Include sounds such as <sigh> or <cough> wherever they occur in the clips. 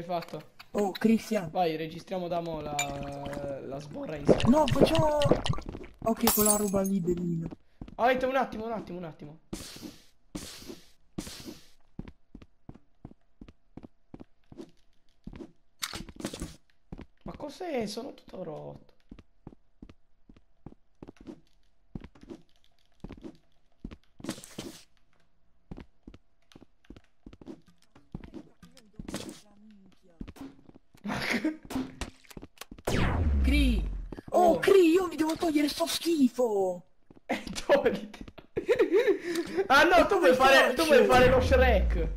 Hai fatto? Oh, Cristian. Vai, registriamo da mo la, la sborra in sé. No, facciamo... Ok, quella roba lì bellina. Aspetta, un attimo, un attimo, un attimo. Ma cos'è? Sono tutto rotto. Cri! Oh, Oh. Cri, io mi devo togliere sto schifo! Eh, togliti. Ah no, tu vuoi fare, tu vuoi fare lo Shrek.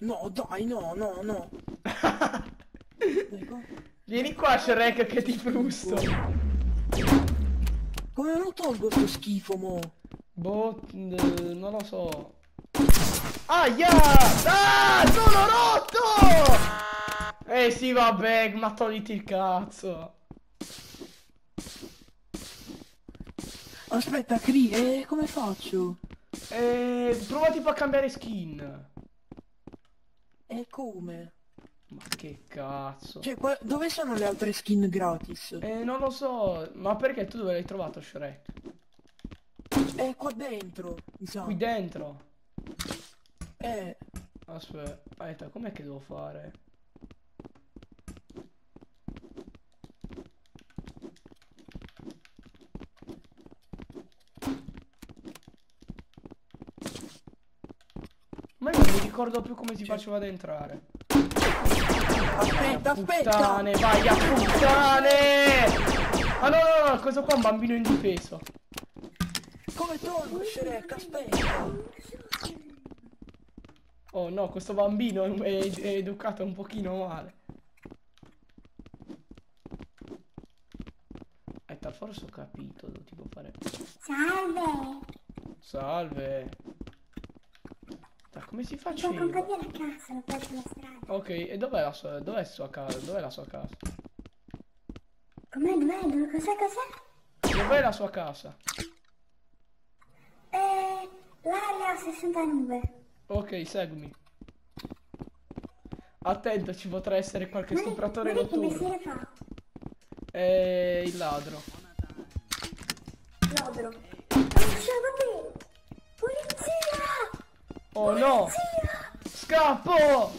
No, dai, no, no, no. <laughs> Vieni qua Shrek che ti frusto. Come lo tolgo sto schifo, mo? Boh, non lo so. Aia! Ah, sono rotto! Eh sì, vabbè, ma togliti il cazzo. Aspetta, Cri, eh, come faccio? Eh, prova tipo a cambiare skin. E come? Ma che cazzo. Cioè, qua- dove sono le altre skin gratis? Eh, non lo so, ma perché tu dove l'hai trovato Shrek? Eh, qua dentro, mi sa. Qui dentro. Eh, Aspetta, aspetta, com'è che devo fare? Ma io non mi ricordo più come si faceva ad entrare. aspetta, aspetta! Puttane, vai a puttane! Ah no, no, no, questo qua è un bambino indifeso. Come tolgo Shrek? Aspetta! Oh no, questo bambino è, è- è educato un pochino male. Aspetta, forse ho capito, devo tipo fare... Salve! Salve. Ma come si C'è un compagno a casa, lo poi sulla strada. Ok, e dov'è la sua, dov'è sua casa? Dov'è la sua casa? Com'è, dov'è, cos'è, cos'è? Dov'è la sua casa? Eh, l'area 69. Ok, seguimi. Attento, ci potrà essere qualche Ma stupratore ma lei che notturno. mestiere fa? È il ladro. Lodro. Oh no! Scappo!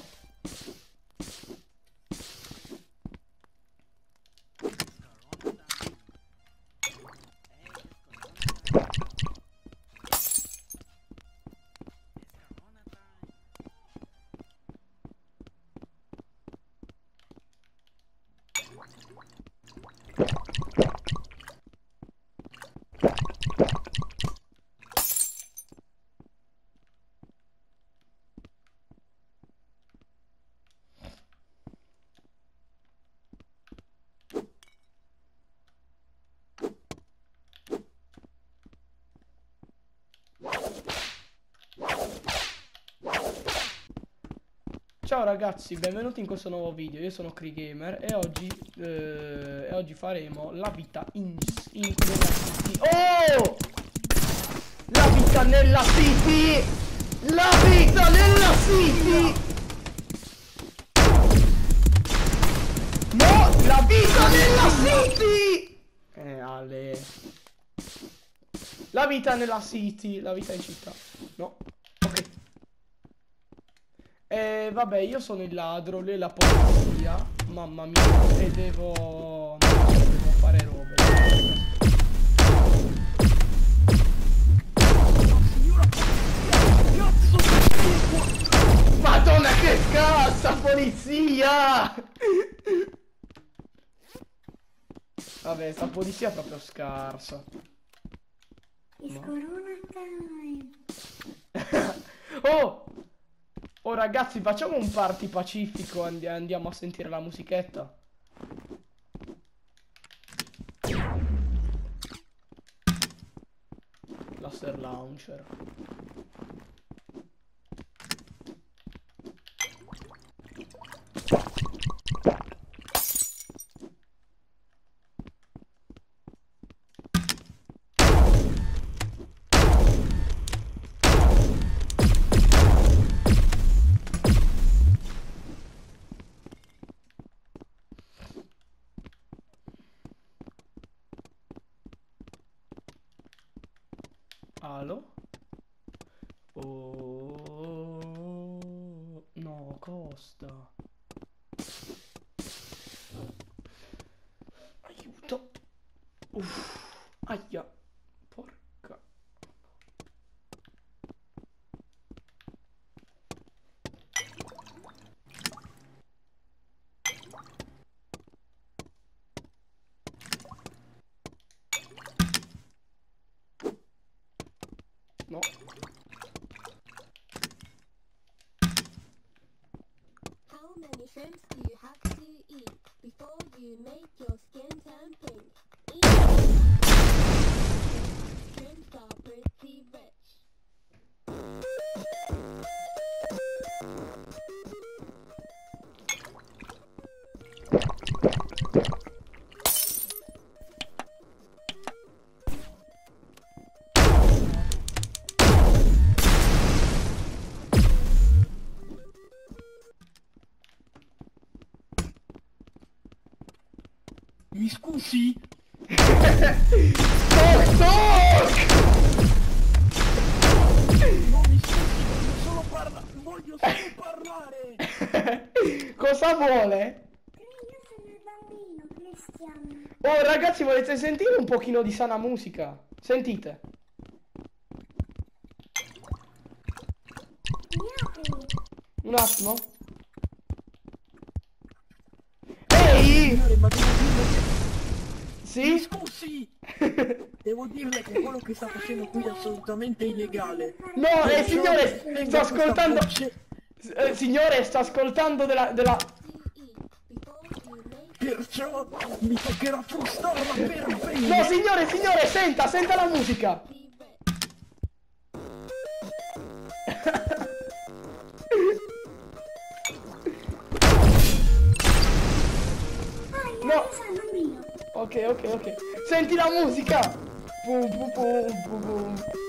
Ciao ragazzi, benvenuti in questo nuovo video. Io sono Krigamer e oggi, eh, e oggi faremo la vita in, in nella city. Oh! La vita nella city! La vita nella city! No! La vita nella city! Eh, Ale. La vita nella city, la vita in città. No. Ok. E vabbè, io sono il ladro, lei è la polizia. Mamma mia, e devo. devo fare robe. Madonna che cazzo, polizia! Vabbè, sta polizia è proprio scarsa. Time. <laughs> Oh! Oh ragazzi, facciamo un party pacifico, andi- andiamo a sentire la musichetta. Laser launcher. Do you have to eat before you make your ragazzi volete sentire un pochino di sana musica? Sentite. Un attimo. Ehi! Sì? scusi! <laughs> Devo dirle che quello che sta facendo qui è assolutamente illegale. No, eh, signore, sto ascoltando... Eh, signore, sto ascoltando della... della... Mi toccherà frustarla per No, bene. signore, signore, senta, senta la musica. No. Ok, ok, ok. Senti la musica. Pum, pum, pum, pum, pum.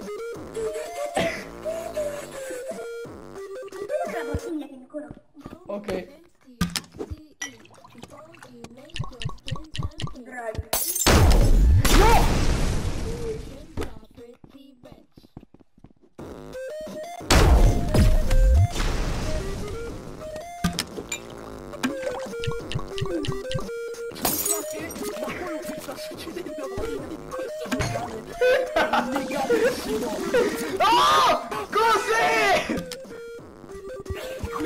Sta succedendo qui in questo locale è illegalissimo. Oh! Cos'è?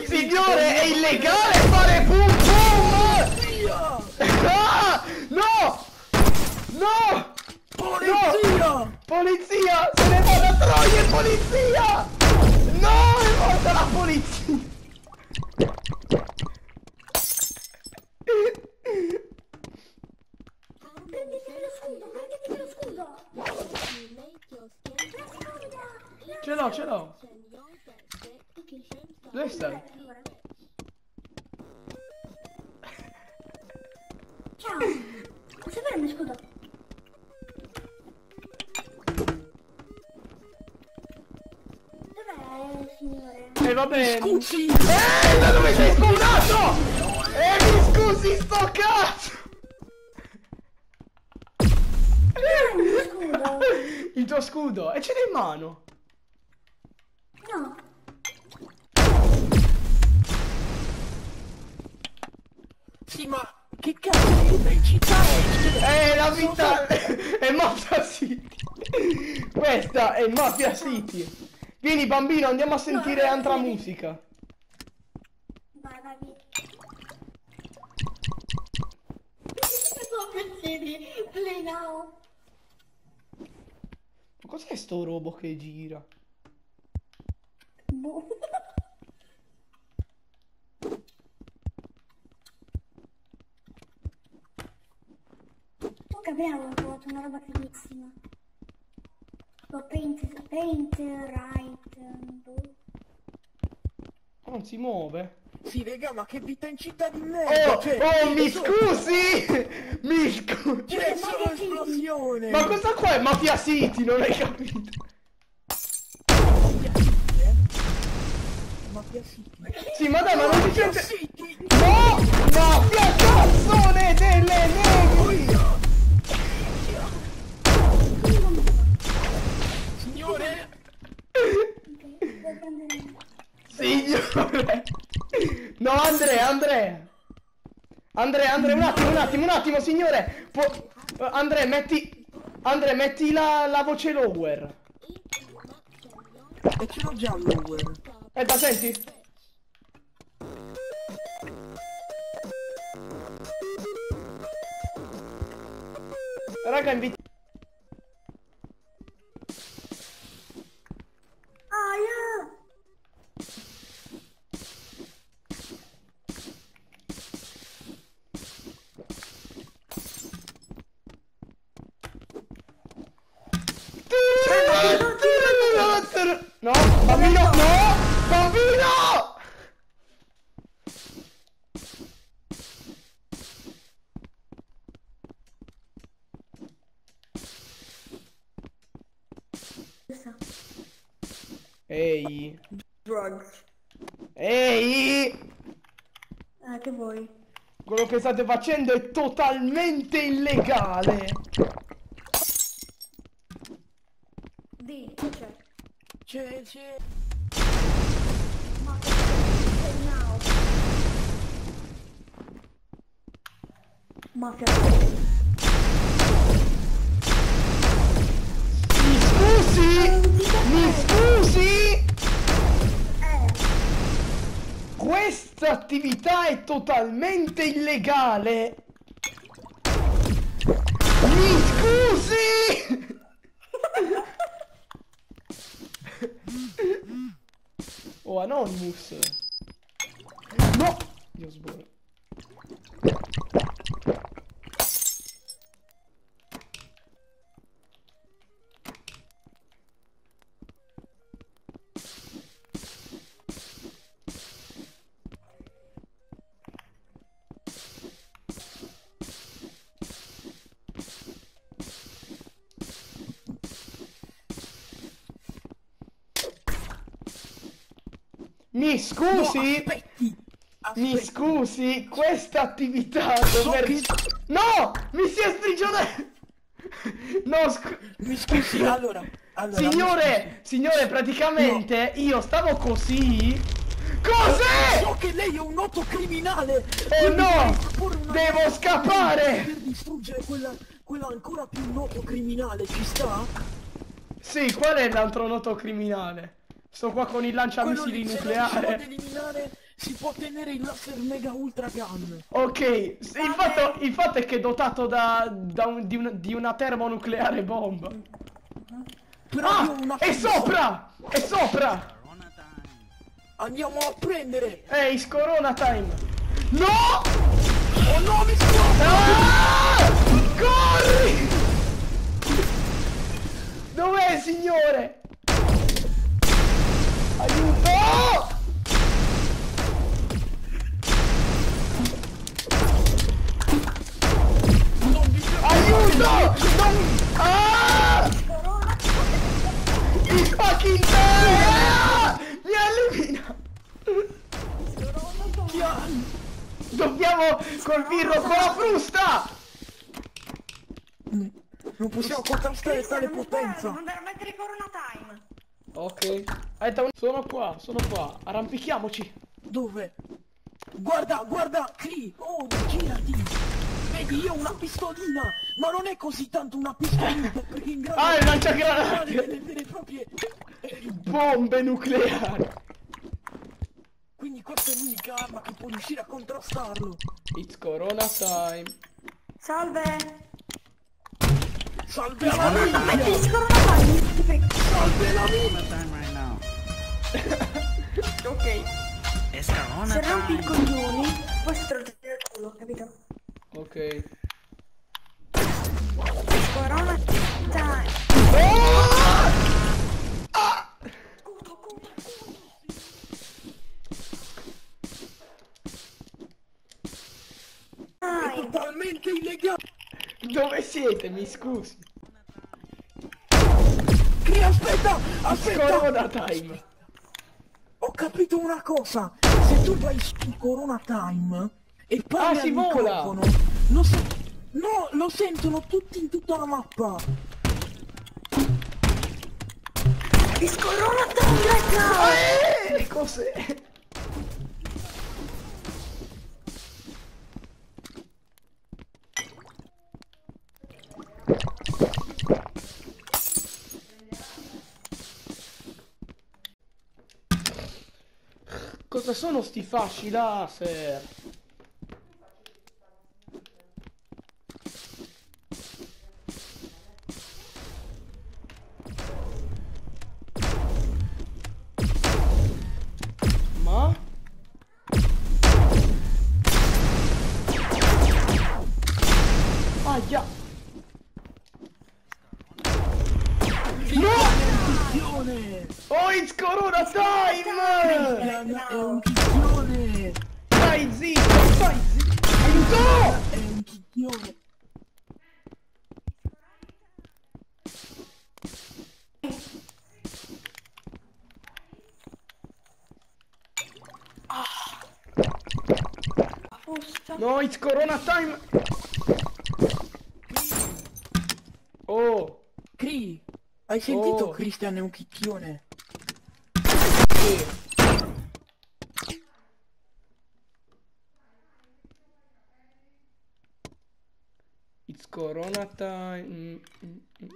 Signore, è illegale fare pum! Via! Ah! No! No! Polizia! Polizia! Se ne va da troia, polizia! No! È morta la polizia! Ce l'ho, ce l'ho. Dove stai? Ciao. Posso avere il mio scudo? Dov'è, signore? E va bene. Scusi! Eh, da dove sei scudato? Eh, mi scusi sto cazzo! Il? Il tuo scudo, e ce l'hai in mano. Sì, ma che cazzo di pubblicità è? Eh, la vita è Mafia City. Questa è Mafia City. Vieni bambino, andiamo a sentire altra musica. Vai, vai? Play now. Ma Cos'è sto robo che gira? Boh. Tu Gabriele ho trovato una roba fighissima. Tipo paint, paint, right, boh. Non si muove. Sì, raga, ma che vita in città di merda! Oh, cioè, oh, mi so- scusi! <laughs> Mi scusi! C'è solo esplosione! Ma questa qua è Mafia City, non hai capito? Mafia City, eh? Mafia City. Sì, ma dai, ma non si sente... Andrea, Andrea, un attimo, un attimo, un attimo, signore. Può... eh, Andrea, metti... Andrea, metti la, la voce lower. E ce l'ho già lower. Eh, da senti? Raga, invito... Aia! No, bambino, no! Bambino! Ehi, Drugs. ehi! Ah, che vuoi? Quello che state facendo è totalmente illegale! Di, che c'è? C'è, c'è. Ma che now? Mafia. Questa attività è totalmente illegale! Mi scusi! <laughs> Oh, Anonymous! Mi scusi? Aspetti. Mi Aspetti. scusi, questa attività dover... che- No! Mi si è sprigionato! <laughs> No, scu... Mi scusi, <laughs> allora. allora mi Signore, signore, praticamente io stavo così... scusi. Cos'è? So che lei è un noto criminale. Oh no! Devo scappare! Per distruggere quella, quella ancora più noto criminale, ci sta? Sì, qual è l'altro noto criminale? Sto qua con il lanciamissili nucleare. eliminare, si può ottenere il laser mega ultra gun. Ok, il fatto, il fatto è che è dotato da, da un- di, un- di una termonucleare bomba. Però Ah! una È sopra! È sopra! Andiamo a prendere. Ehi, Scorona time! No! Oh no, mi scusi. Ah! Potenza. Non devo mettere Corona Time. Ok. Aspetta, sono qua, sono qua. Arrampichiamoci. Dove? Guarda, guarda, qui! Oh, girati! Vedi, io ho una pistolina! Ma non è così tanto una pistolina, <laughs> perché in grado Ah, di lanciagranate! delle vere e proprie... Bombe nucleari! Quindi questa è l'unica arma che può riuscire a contrastarlo. It's Corona time. Salve. Salve la vita! Metti Corona Time. ti prego. Salve la vita! time right now. Ok. Se rompi i coglioni, poi si tira il culo, capito? Ok. Corona Time. È Time. totalmente illegale! Dove siete? Mi scusi. Qui, aspetta! Aspetta! Corona time. Ho capito una cosa! Se tu vai su Corona Time e parli Ah, si vola! lo No, lo sentono tutti in tutta la mappa! It's Corona Time right now. Eh, cos'è? Cosa sono sti fasci laser? No, it's Corona time! Oh! Cri! Hai sentito Oh. Christian è un picchione? Sì. It's Corona time. Mm, mm, mm.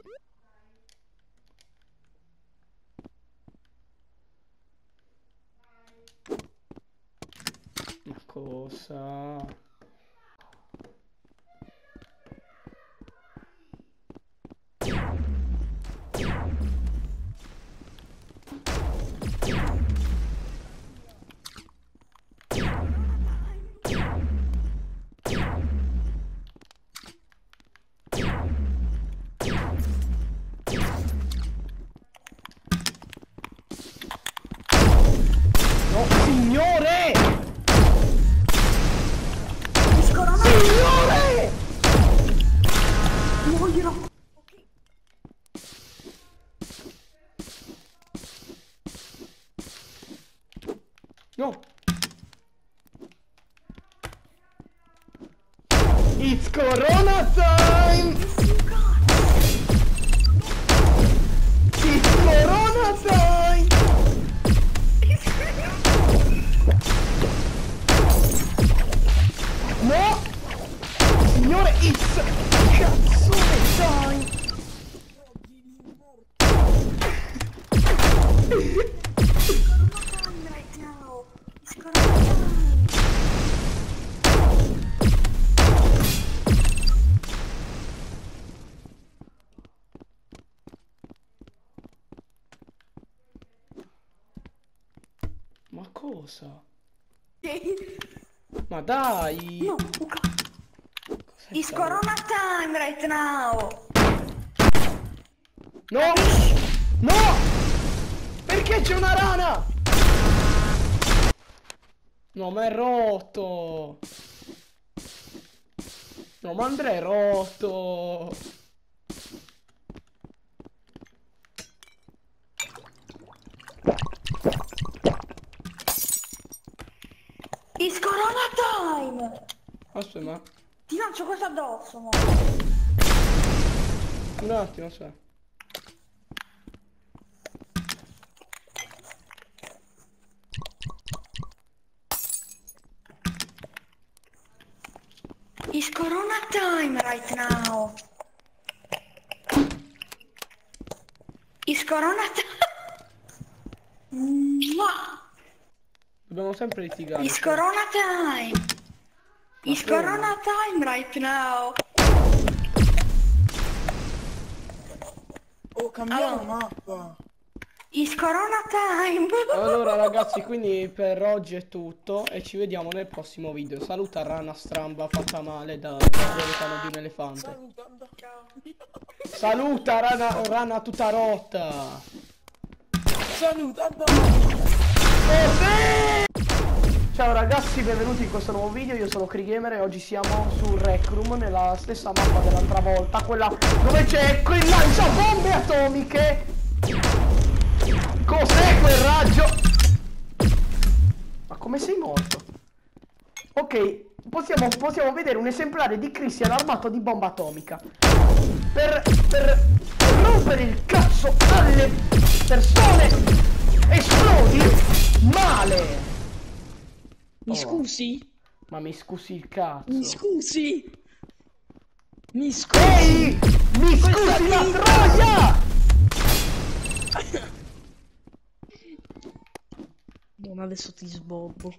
Ma cosa? Corona time! It's Corona time! No! Signore, it's time! Time Ma cosa? Ma dai! No, It's Corona time right now. No! No! Perché c'è una rana? No, ma è rotto! No, ma Andrea è rotto! It's Corona time. Aspetta, ma... Ti lancio questo addosso, mo. Un attimo, aspetta. It's Corona time right now. It's Corona time. <laughs> Dobbiamo sempre litigare. It's Corona time. It's? Corona time right now. Oh, cambiamo Allora. mappa! It's Corona time. <laughs> Allora ragazzi, quindi per oggi è tutto e ci vediamo nel prossimo video. Saluta Rana Stramba fatta male da Veritano di un elefante. Saluta Rana, Rana tutta rotta. Salutando! Ciao ragazzi, benvenuti in questo nuovo video, io sono Krigamer e oggi siamo sul Rec Room nella stessa mappa dell'altra volta, quella dove c'è quel lanciabombe atomiche. Cos'è quel raggio? Ma come sei morto? Ok, possiamo, possiamo vedere un esemplare di Christian armato di bomba atomica. Per, per rompere il cazzo alle persone esplodi male. Mi Oh. scusi? Ma mi scusi il cazzo. Mi scusi? Mi scusi? Ehi! Mi scusi la troia! No. Madonna, adesso ti sbobbo.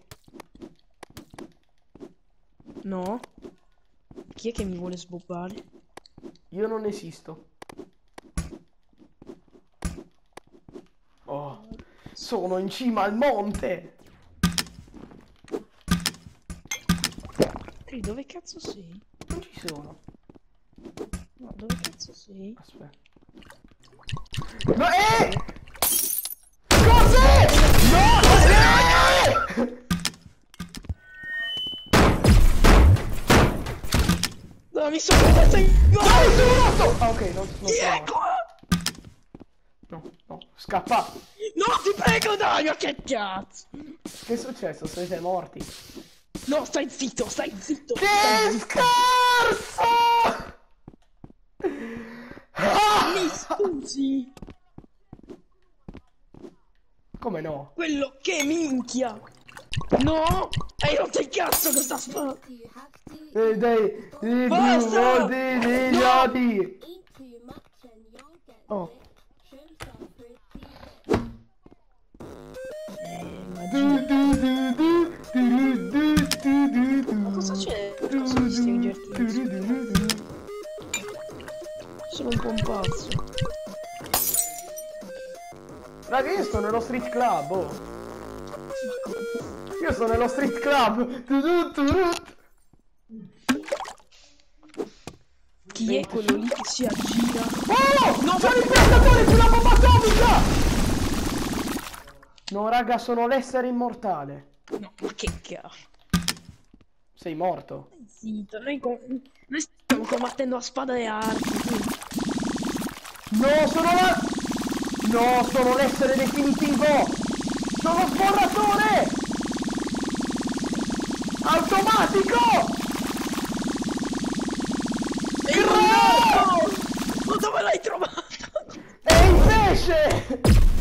No? Chi è che mi vuole sbobbare? Io non esisto. Oh, sono in cima al monte. Cri, dove cazzo sei? Non ci sono. No, dove cazzo sei? Aspetta. No, eh! Cos'è? No! Eh! No, mi sono perso in Dai, sono morto! Ah, ok, non, sono Ecco! No, no, scappa. No, ti prego, ma che cazzo! Che è successo? Siete morti? No, stai zitto, stai zitto! Che stai zitto. scherzo! Ah! Mi scusi! Come no? Quello che minchia! No! Hai rotto il cazzo con sta spada! Eh, dai, Basta! due di cosa c'è? Cosa du, du. Sono un po' un pazzo. Raga, io sto nello street club, oh. Io sto nello street club. Chi è quello lì che si aggira? Oh! No, c'è l'imperatore sulla bomba atomica! No, raga, sono l'essere immortale. No, che cazzo? Sei morto. Zitto, noi, noi stiamo combattendo a spada e quindi- No, sono la... No, sono l'essere definitivo! Sono sborratore! Automatico! Ehi, no! Ma dove l'hai trovato? È il pesce!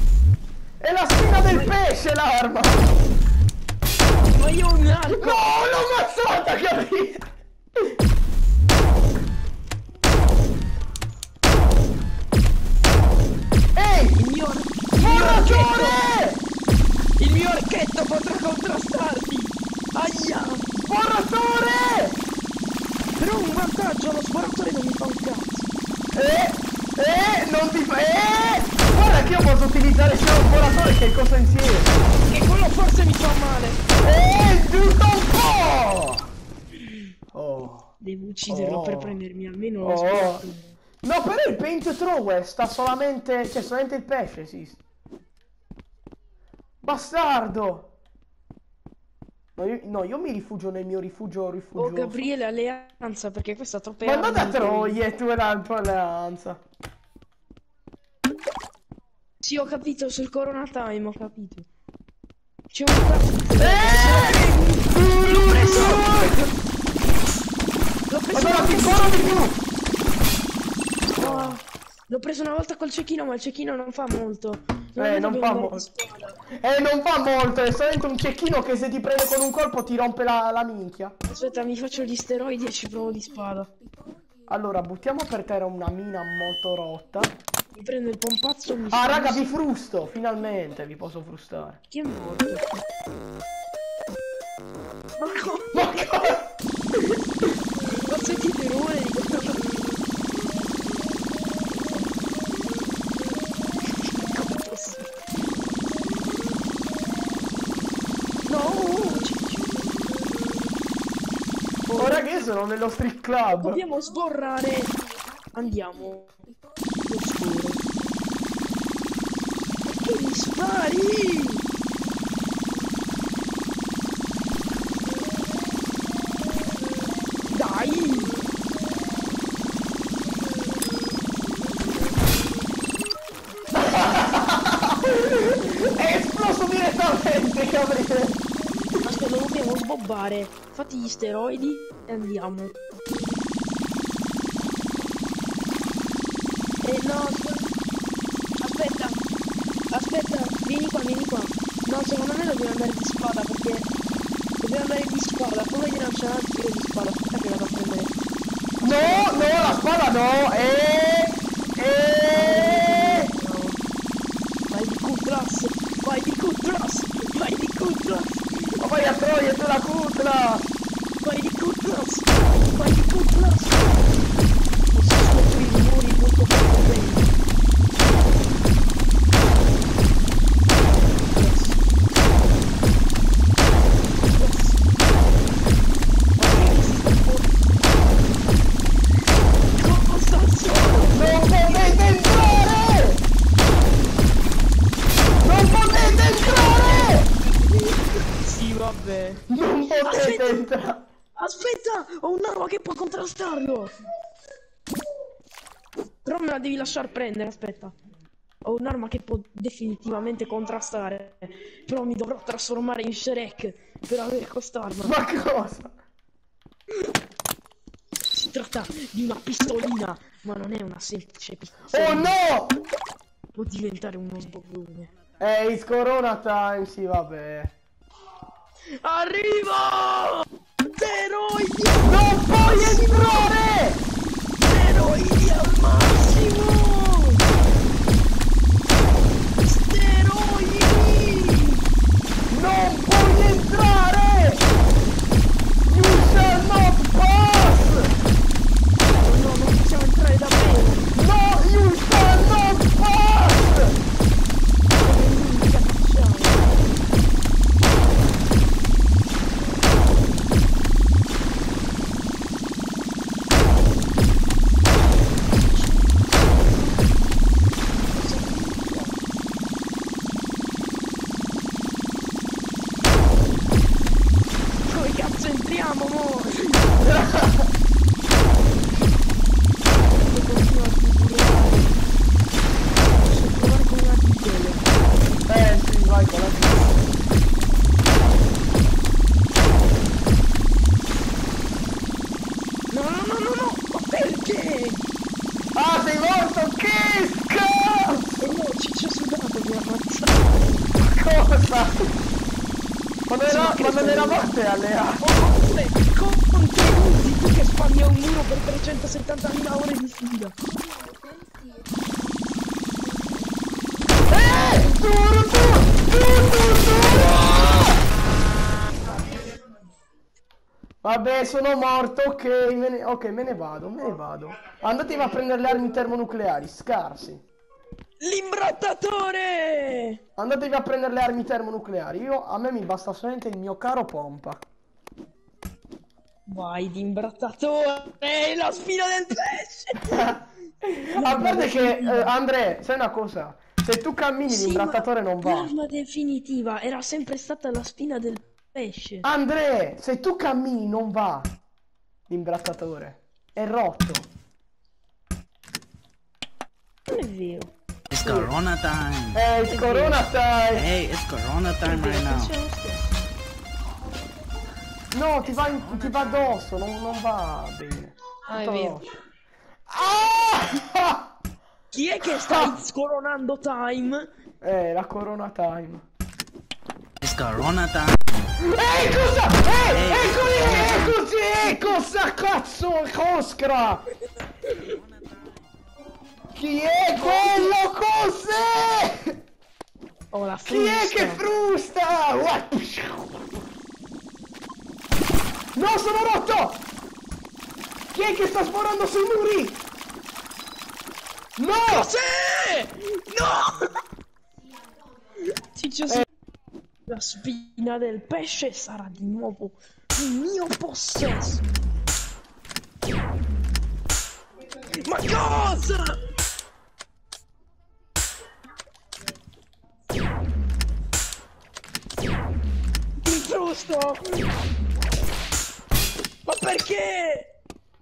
È la spina del pesce l'arma! Ma io ho un arco! No, l'ho ammazzata, capito? Ehi! Il mio! Sborratore! Il mio archetto potrà contrastarti! Aia! Sborratore! Però un vantaggio, lo sporatore non mi fa un cazzo! Eh? Eh? Non ti fa... Eh? Guarda che io posso utilizzare sia lo sborratore che il coso insieme! E quello forse mi fa male! Eh? Giusto un po'! Oh... Devo ucciderlo Oh. per prendermi almeno Oh. sporatore. No, però il paint thrower sta solamente... Cioè, solamente il pesce esiste. Bastardo! No io, no, io mi rifugio nel mio rifugio rifugio. Oh Gabriele alleanza perché questa troppe Ma andate a troie, tu e la tua alleanza. Sì, ho capito, sul Corona Time, ho capito. C'è un cazzo. Eh! L'ho preso! L'ho preso Allora una ti volta. corro di più! Ah, L'ho preso una volta col cecchino, ma il cecchino non fa molto. Eh, non fa molto. Eh, non fa molto, è solamente un cecchino che se ti prende con un colpo ti rompe la, la minchia. Aspetta, mi faccio gli steroidi e ci provo di spada. Allora, buttiamo per terra una mina molto rotta. Mi prendo il pompazzo, mi Ah, raga, vi frusto! Finalmente vi posso frustare. Chi è morto? Ma come? Ma che... Ma sentite il rumore di questo... Come! Ciccio. Ora che sono nello street club. Dobbiamo sborrare. Andiamo. Oscuro. Perché mi spari? Dai! È esploso direttamente, Gabriele. Aspetta, lo dobbiamo sbobbare. Fatti gli steroidi e andiamo. No, aspetta. aspetta. Vieni qua, vieni qua. No, secondo me dobbiamo andare di spada perché dobbiamo andare di spada. Come di lanciare il tiro di spada? Aspetta che vado a prendere. No, no, la spada no. Eh, eh. Vai di Q-Plus! Vai di Q-Plus! Vai di Q-Plus! fuori a troia tu la cutla! Vai di Cutlass! Vai di Cutlass! Lasciar prendere, aspetta. Ho un'arma che può definitivamente contrastare. Però mi dovrò trasformare in Shrek per avere quest'arma. Ma cosa? Si tratta di una pistolina, ma non è una semplice pistola. Oh no! Può diventare un ombrone. Eh, it's Corona time, sì, vabbè. Arrivo! Steroidi! Non puoi entrare! Steroidi al eravate alleati! Oh, oppure contenuti tu che spammi a un muro per 370.000 ore di fila. Eh! Tu, tu, tu, tu! Vabbè, sono morto, ok, me ne, ok, me ne vado, me ne vado. Andatevi a prendere le armi termonucleari, scarsi. L'imbrattatore! Andatevi a prendere le armi termonucleari. Io, a me mi basta solamente il mio caro pompa. Vai di imbrattatore! La spina del pesce! <laughs> A parte che, eh, Andre, sai una cosa? Se tu cammini Sì, l'imbrattatore non va. L'arma definitiva era sempre stata la spina del pesce. Andre, se tu cammini non va. L'imbrattatore. È rotto. Non è vero. It's Corona time. Eh, it's Corona time. Hey, it's Corona time right now. No, ti va, in- ti va addosso, non, non va bene. Ah. Ah! Chi è che sta scoronando time? Eh, la Corona time. It's Corona time. Eh, cosa? Eh, eccoci, eccoci, eh, cosa cazzo, coscra? Chi è quello? Cos'è? Oh, la Chi è che frusta? What? No, sono rotto! Chi è che sta sforando sui muri? No! Cos'è? No! Ciccio, sì. La spina del pesce sarà di nuovo in mio possesso. Ma cosa? Mi frusto! Ma perché?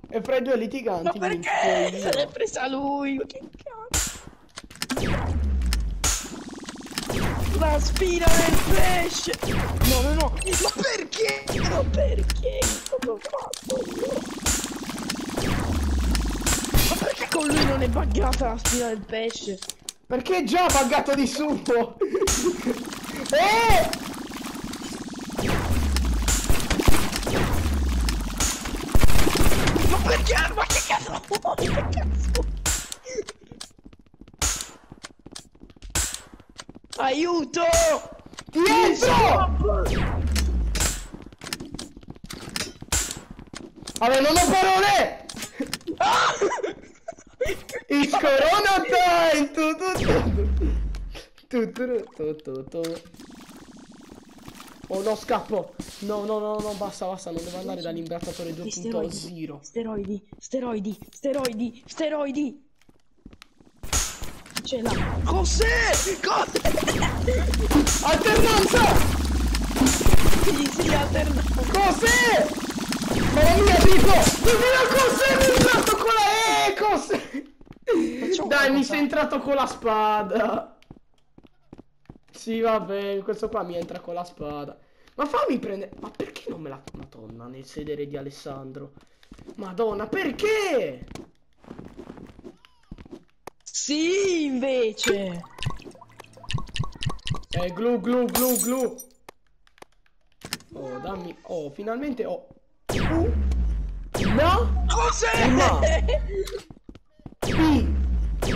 E fra i due Ma litiganti perché? vinco Se l'è presa lui, ma che cazzo? La spina del pesce! No, no, no! Ma perché? Ma perché? Cosa ho fatto io? Ma perché con lui non è buggata la spina del pesce? Perché è già buggato di suo? <laughs> eh! perché? Ah, ma che cazzo? Che cazzo? Aiuto! Dietro! Vabbè, non ho parole! Ah! Il corona time! Tu, tu, tu, tu, tu, tu, tu, tu, tu. Oh no, scappo! No, no, no, no, basta, basta, non devo andare dall'imbrattatore Gli steroidi. 2.0. Steroidi, steroidi, steroidi, steroidi. Ce l'ha. Cos'è? Cos'è? Alternanza! Sì, sì, alterna. Cos'è? Mamma mia, dico! Divina cos'è? Mi è entrato con la... Eh, cos'è? Dai, mi sei entrato con la spada. Sì, vabbè, questo qua mi entra con la spada. Ma fammi prendere... Ma perché non me la... Madonna, nel sedere di Alessandro. Madonna, perché? Sì, invece. Eh, glu, glu, glu, glu. Oh, dammi... Oh, finalmente ho... Uh. No! Cos'è? <laughs> No. Pi,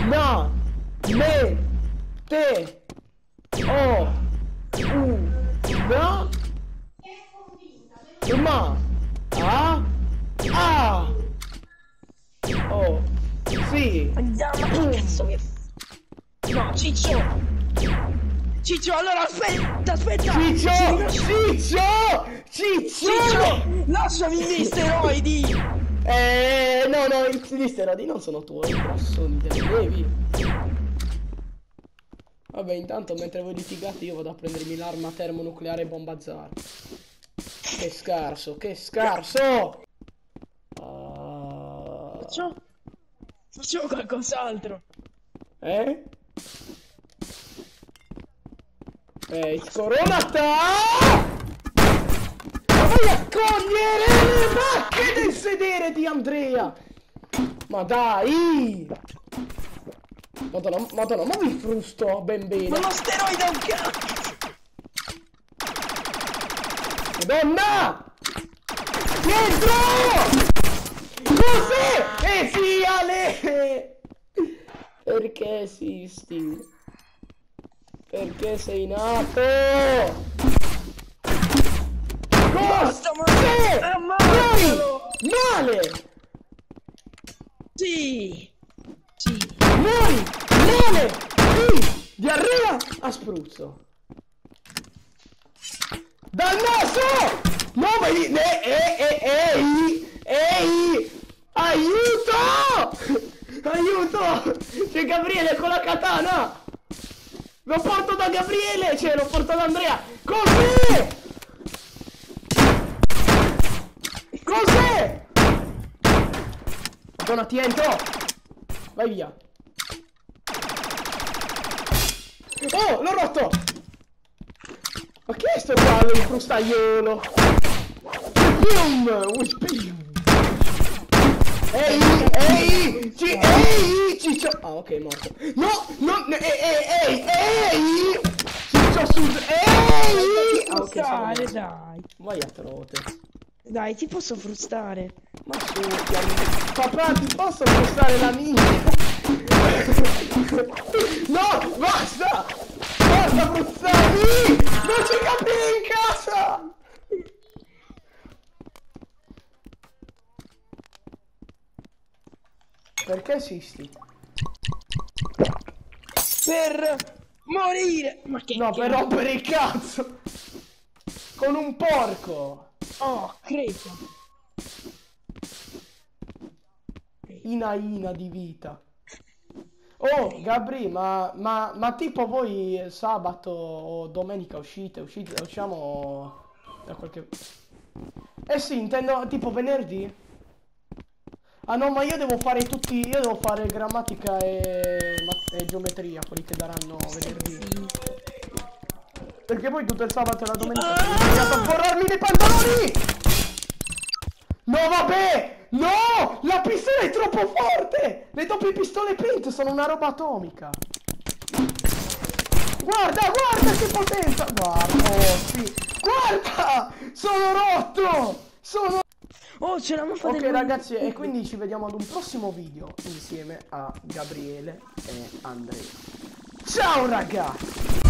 na, me, te, o, u, na, ma, a, a, o, sì, Andiamo, che cazzo che... No, Ciccio. Ciccio, allora aspetta, aspetta. ciccio, ciccio, ciccio, Ciccio, lasciami i miei steroidi. eh, no, no, gli steroidi non sono tuoi, però sono dei miei. Vabbè, intanto mentre voi litigate io vado a prendermi l'arma termonucleare bombazzar. Che scarso, che scarso! Ah, Facciamo... Facciamo qualcos'altro. eh? Eh, it's Corona time! Ma vai a cogliere le macchine del sedere di Andrea! Ma dai! Madonna, madonna, ma mi frusto ben bene! Ma lo steroide è un cazzo. Madonna! Dietro! Cos'è? Eh sì, Ale! Perché esisti? Perché sei nato? Basta, ma-! Male! Sì. Sì. Muori! Male! Sì! Diarrea a spruzzo! Dal naso! No, vedi! Eh, eh, eh, ehi! Ehi! Aiuto! <laughs> Aiuto! C'è Gabriele con la katana! Lo porto da Gabriele! Cioè, lo porto da Andrea! Cos'è? Cos'è? Madonna, ti entro! Vai via! Oh, l'ho rotto! Ma che è sto ballo in frustaiolo? Boom! Whipping! Ehi, ehi, ci, ehi, ciccio. Ah, ok, morto. No, no, ehi, ehi, ehi, ehi! Ciccio su, ehi! Ah, ok, sono Frustare, dai. Vai a trote. Dai, ti posso frustare. Ma succhiami. Papà, ti posso mostrare la mia? No, basta! Basta frustrarmi! Non c'è Gabriele in casa! Perché esisti? Per morire. Ma che No, per cazzo? rompere il cazzo! Con un porco! Oh, crepa. Ina ina di vita. Oh, Gabri, ma, ma, ma tipo voi sabato o domenica uscite, uscite, usciamo da qualche... Eh sì, intendo tipo venerdì. Ah no, ma io devo fare tutti, io devo fare grammatica e, e geometria, quelli che daranno venerdì. Perché poi tutto il sabato e la domenica sono obbligato a forrarmi dei pantaloni! No vabbè! No! La pistola è troppo forte! Le doppie pistole paint sono una roba atomica! Guarda, guarda che potenza! Guarda, oh sì! Guarda! Sono rotto! Sono... Oh, c'è la mappa Ok del ragazzi, e quindi ci vediamo ad un prossimo video insieme a Gabriele e Andrea. Ciao ragazzi!